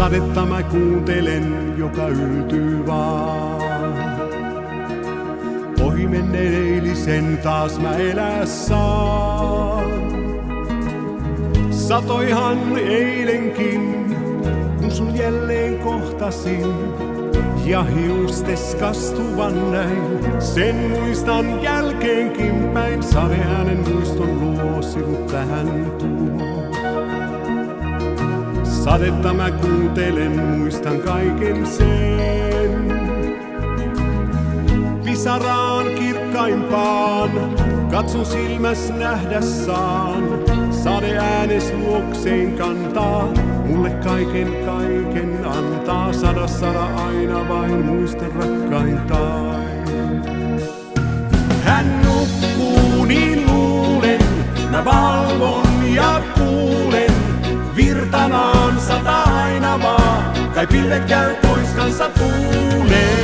Sadetta mä kuuntelen, joka yltyy vaan. Ohi menneen eilisen taas mä elää saan. Satoihan eilenkin, kun sun jälleen kohtasin. Ja hiustes kastuvan näin, sen muistan jälkeenkin päin. Sadeäänen muiston luo sinut tähän tuo. Sadetta mä kuuntelen, muistan kaiken sen. Pisaraan kirkkaimpaan, katson silmäs nähdä saan. Sade äänes luokseen kantaa, mulle kaiken kaiken antaa. Sada sada aina vain muista rakkaitain. Hän nukkuu niin luulen, mä valvon ja kuulen. Virtanaan pille käy pois kanssa tuuleen.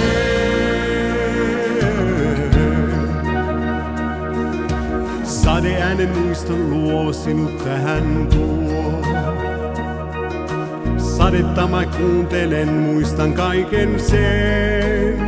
Sade äänen muiston luo sinut tähän tuo. Sadetta mä kuuntelen, muistan kaiken sen.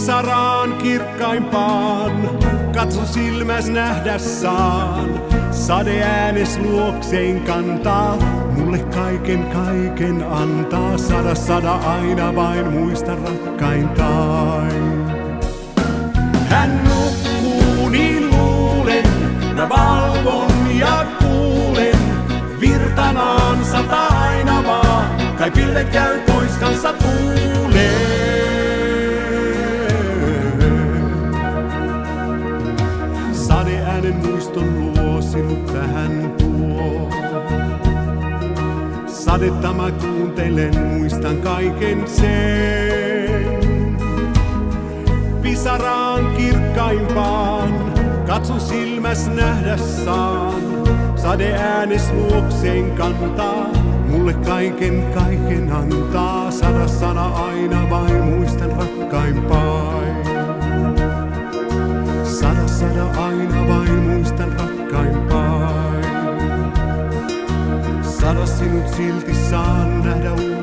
Pisaraan kirkkaimpaan, katson silmäs nähdä saan. Sade äänes luokseen kantaa, mulle kaiken kaiken antaa. Sada sada aina vain muista rakkaintain. Hän nukkuu niin luulen, mä valvon ja kuulen. Virtanaan sata aina vaan, kai pille muiston luo sinut tähän tuo. Sadetta mä kuuntelen, muistan kaiken sen. Pisaraan kirkkaimpaan, katson silmäs nähdä saan. Sade äänes luokseen kantaa, mulle kaiken kaiken antaa. Sada sana aina vain muistan rakkaimpain. eksinut silti saan nähdä uusi.